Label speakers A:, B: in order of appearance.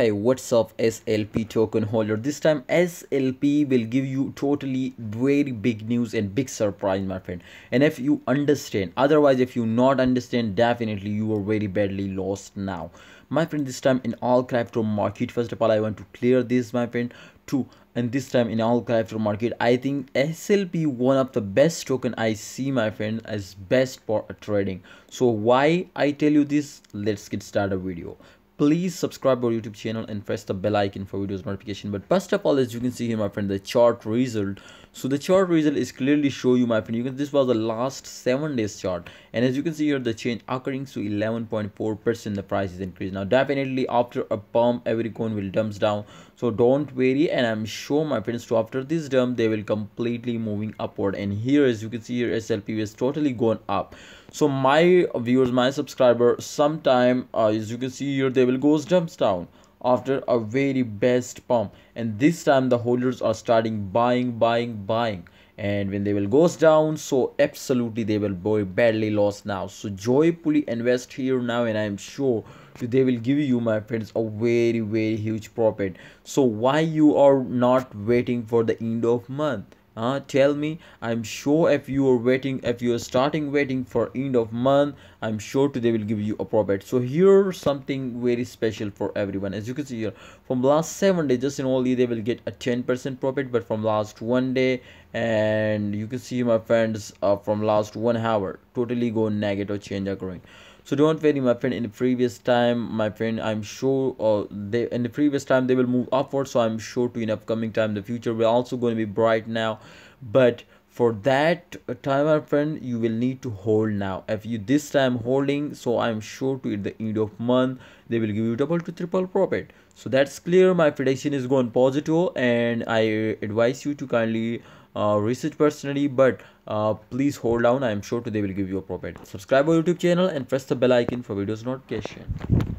A: hey what's up slp token holder? This time slp will give you totally very big news and big surprise my friend. And if you understand otherwise if you not understand definitely you are very badly lost now. My friend this time in all crypto market first of all i want to clear this my friend two and this time in all crypto market i think slp one of the best token i see my friend as best for trading. So why i tell you this? Let's get started video please subscribe our youtube channel and press the bell icon for videos notification. But first of all as you can see here my friend the chart result. So the chart result is clearly show you my friend you can this was the last seven days chart. And as you can see here the change occurring so 11.4 percent the price is increased. Now definitely after a pump every coin will dumps down. So don't worry and i'm sure my friends so after this dump they will completely moving upward. And here as you can see here slp is totally gone up. So my viewers my subscriber sometime uh, as you can see here they will goes jumps down after a very best pump and this time the holders are starting buying buying buying. And when they will goes down so absolutely they will be badly lost now. So joyfully invest here now and i'm sure they will give you my friends a very very huge profit. So why you are not waiting for the end of month uh, tell me i'm sure if you are waiting if you are starting waiting for end of month i'm sure today will give you a profit. So here's something very special for everyone. As you can see here from last seven days just in only they will get a 10 percent profit but from last one day and you can see my friends uh, from last one hour totally go negative change occurring so don't worry my friend. In the previous time my friend i'm sure uh, they in the previous time they will move upward. So i'm sure to in upcoming time the future will also going to be bright now. But for that time my friend you will need to hold now. If you this time holding so i'm sure to at the end of month they will give you double to triple profit. So that's clear my prediction is going positive and i advise you to kindly uh, research personally but uh, please hold down. I'm sure they will give you a profit. Subscribe our youtube channel and press the bell icon for videos notification